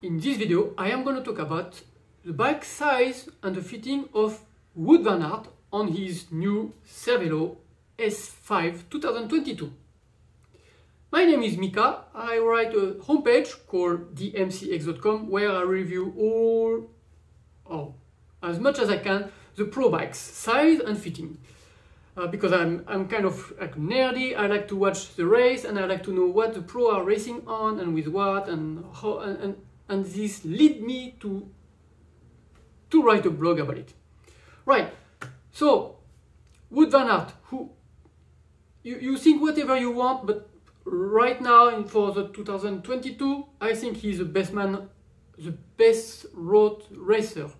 In this video, I am going to talk about the bike size and the fitting of Wout van Aert on his new Cervelo S5 2022. My name is Micka. I write a homepage called dmcx.com where I review all, oh, as much as I can, the pro bikes, size and fitting. Uh, because I'm, I'm kind of like nerdy, I like to watch the race and I like to know what the pro are racing on and with what and how and, and and this lead me to to write a blog about it. Right. So Wout van Aert, who you, you think whatever you want, but right now for the 2022, I think he's the best man, the best road racer.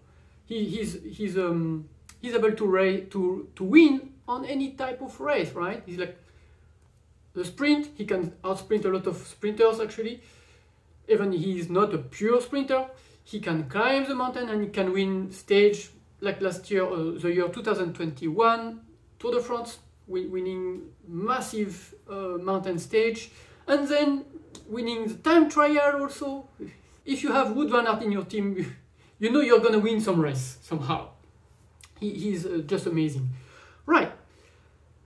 He, he's he's um he's able to race to to win on any type of race, right? He's like the sprint. He can outsprint a lot of sprinters actually even he is not a pure sprinter, he can climb the mountain and he can win stage like last year, uh, the year 2021 Tour de France, winning massive uh, mountain stage, and then winning the time trial also. If you have Wout van Aert in your team, you know you're gonna win some race somehow. He, he's uh, just amazing. Right.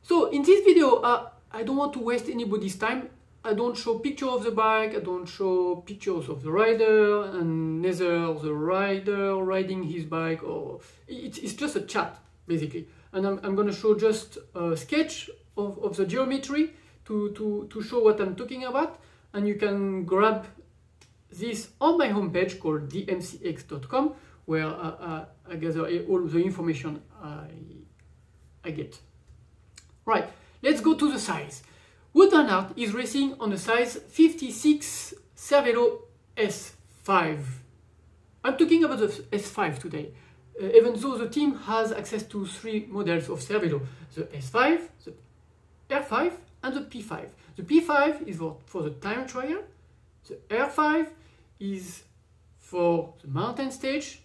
So in this video, uh, I don't want to waste anybody's time. I don't show picture of the bike, I don't show pictures of the rider, and neither the rider riding his bike, or it's, it's just a chat, basically. And I'm, I'm gonna show just a sketch of, of the geometry to, to, to show what I'm talking about, and you can grab this on my homepage called dmcx.com, where I, I gather all the information I, I get. Right, let's go to the size. Wout van Aert is racing on the size 56 Cervelo S5. I'm talking about the S5 today, uh, even though the team has access to three models of Cervelo, the S5, the R5 and the P5. The P5 is for, for the time trial, the R5 is for the mountain stage,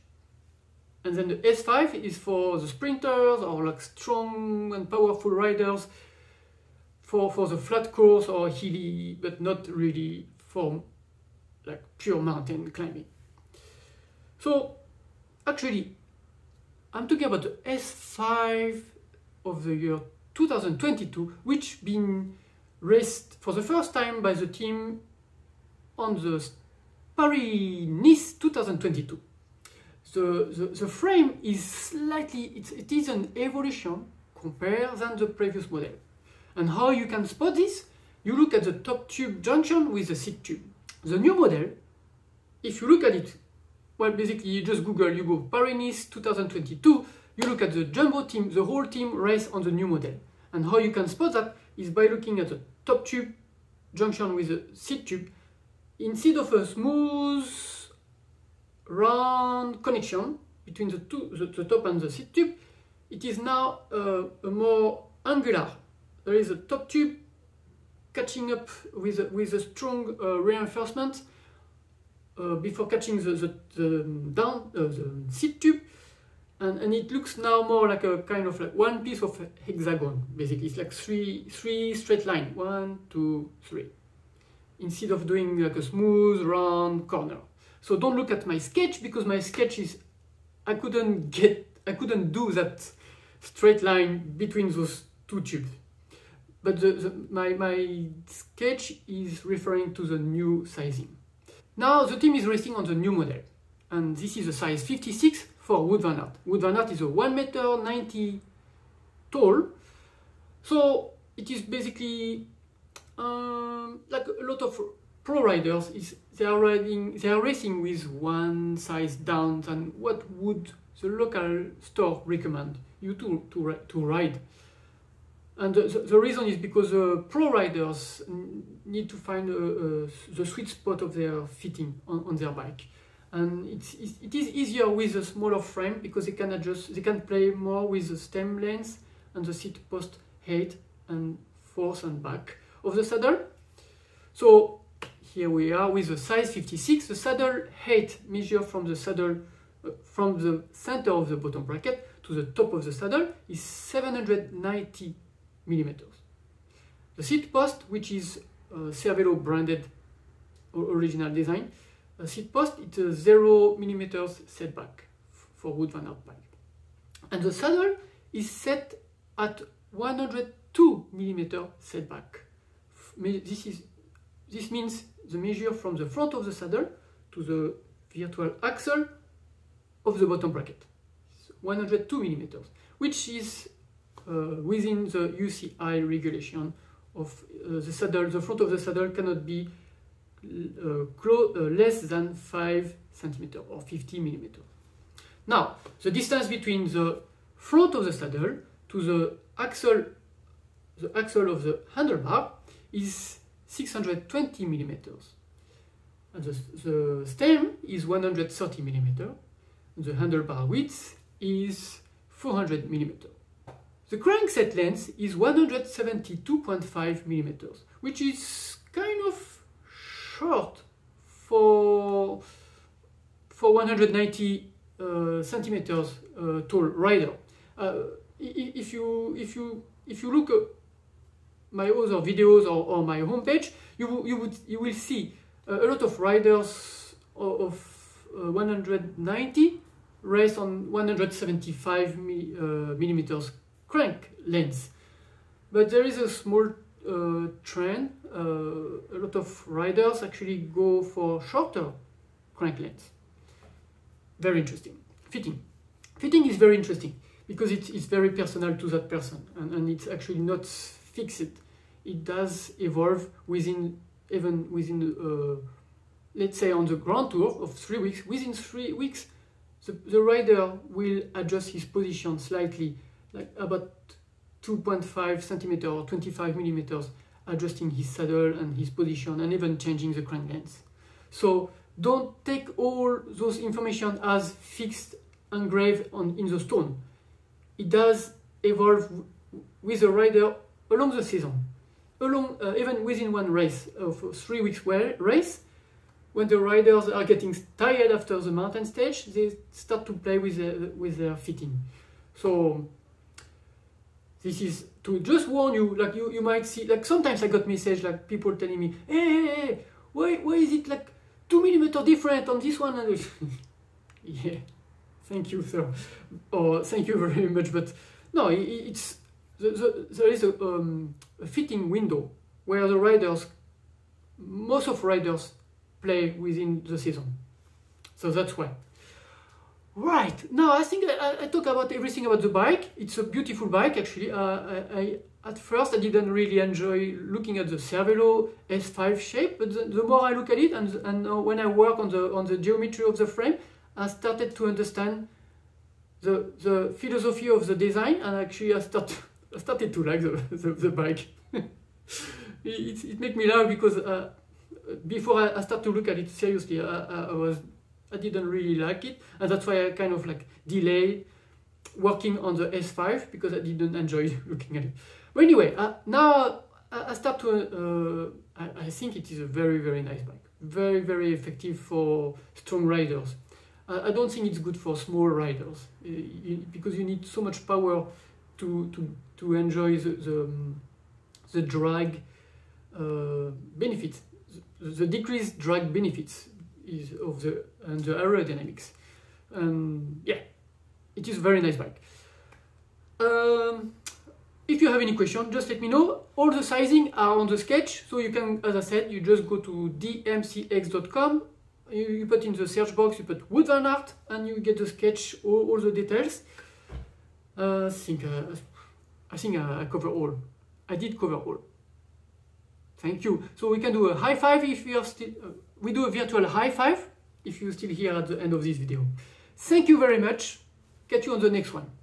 and then the S5 is for the sprinters or like strong and powerful riders for, for the flat course or hilly, but not really for like pure mountain climbing. So actually, I'm talking about the S5 of the year 2022, which been raced for the first time by the team on the Paris-Nice 2022. The, the, the frame is slightly, it's, it is an evolution compared than the previous model. And how you can spot this? You look at the top tube junction with the seat tube. The new model, if you look at it, well, basically you just Google, you go Paris 2022, you look at the jumbo team, the whole team race on the new model. And how you can spot that is by looking at the top tube junction with the seat tube. Instead of a smooth, round connection between the two, the, the top and the seat tube, it is now uh, a more angular there is a top tube catching up with a, with a strong uh, reinforcement uh, before catching the, the, the down uh, the seat tube. And, and it looks now more like a kind of like one piece of hexagon basically. It's like three three straight line. One two three. Instead of doing like a smooth round corner. So don't look at my sketch because my sketch is I couldn't get I couldn't do that straight line between those two tubes but the, the, my, my sketch is referring to the new sizing. Now the team is racing on the new model, and this is a size 56 for Wout van Aert. Wout van Aert is a 1 meter 90 tall, so it is basically um, like a lot of pro riders is they are riding they are racing with one size down than what would the local store recommend you to to, to ride and the, the, reason is because uh, pro riders need to find uh, uh, the sweet spot of their fitting on, on their bike. And it's, it is easier with a smaller frame because they can adjust, they can play more with the stem length and the seat post height and force and back of the saddle. So here we are with the size 56. The saddle height measure from the saddle, uh, from the center of the bottom bracket to the top of the saddle is 790 millimeters. The seat post, which is uh, Cervelo branded original design, a seat post, it's a zero millimeters setback for Wout Van Aert bike. And the saddle is set at 102 millimeter setback. This is this means the measure from the front of the saddle to the virtual axle of the bottom bracket. 102 millimeters, which is uh, within the UCI regulation of uh, the saddle. The front of the saddle cannot be uh, uh, less than 5 centimeter or 50 millimeter. Now, the distance between the front of the saddle to the axle, the axle of the handlebar is 620 millimeters. And the, the stem is 130 millimeter. The handlebar width is 400 millimeter. The crankset length is 172.5 millimeters, which is kind of short for for 190 uh, centimeters uh, tall rider. Uh, if you if you if you look at my other videos or, or my homepage, you you would you will see a lot of riders of, of 190 race on 175 mi, uh, millimeters crank length. But there is a small uh, trend. Uh, a lot of riders actually go for shorter crank length. Very interesting. Fitting. Fitting is very interesting because it is very personal to that person and, and it's actually not fixed. It does evolve within, even within, uh, let's say on the grand tour of three weeks, within three weeks, the, the rider will adjust his position slightly, like about 2.5 centimeter or 25 millimeters, adjusting his saddle and his position and even changing the crank length. So don't take all those information as fixed engraved on in the stone. It does evolve with the rider along the season, along uh, even within one race of three weeks race. When the riders are getting tired after the mountain stage, they start to play with their, with their fitting. So this is to just warn you, like you, you might see, like sometimes I got message like people telling me, hey, hey, hey why, why is it like two millimeter different on this one? And yeah, thank you, sir. Or thank you very much, but no, it's, the, the, there is a, um, a fitting window where the riders, most of riders play within the season. So that's why. Right, now I think I, I talk about everything about the bike. It's a beautiful bike actually. Uh, I, I, at first I didn't really enjoy looking at the Cervelo S5 shape, but the, the more I look at it and, and uh, when I work on the, on the geometry of the frame, I started to understand the, the philosophy of the design and actually I, start, I started to like the, the, the bike. it, it made me laugh because uh, before I, I start to look at it seriously, I, I, was I didn't really like it, and that's why I kind of like delay working on the S5 because I didn't enjoy looking at it. But anyway, uh, now I, I start to. Uh, I, I, think it is a very very nice bike, very very effective for strong riders. I, don't think it's good for small riders you, because you need so much power to to to enjoy the the, the drag uh, benefits the decreased drag benefits is of the and the aerodynamics. Um, yeah, it is a very nice bike. Um, if you have any question, just let me know. All the sizing are on the sketch, so you can, as I said, you just go to dmcx.com, you, you put in the search box, you put Wout Van Aert, and you get the sketch, all, all the details. Uh, I think, uh, I think I, I cover all. I did cover all. Thank you. So we can do a high five if you are still, uh, we do a virtual high five if you're still here at the end of this video. Thank you very much. Catch you on the next one.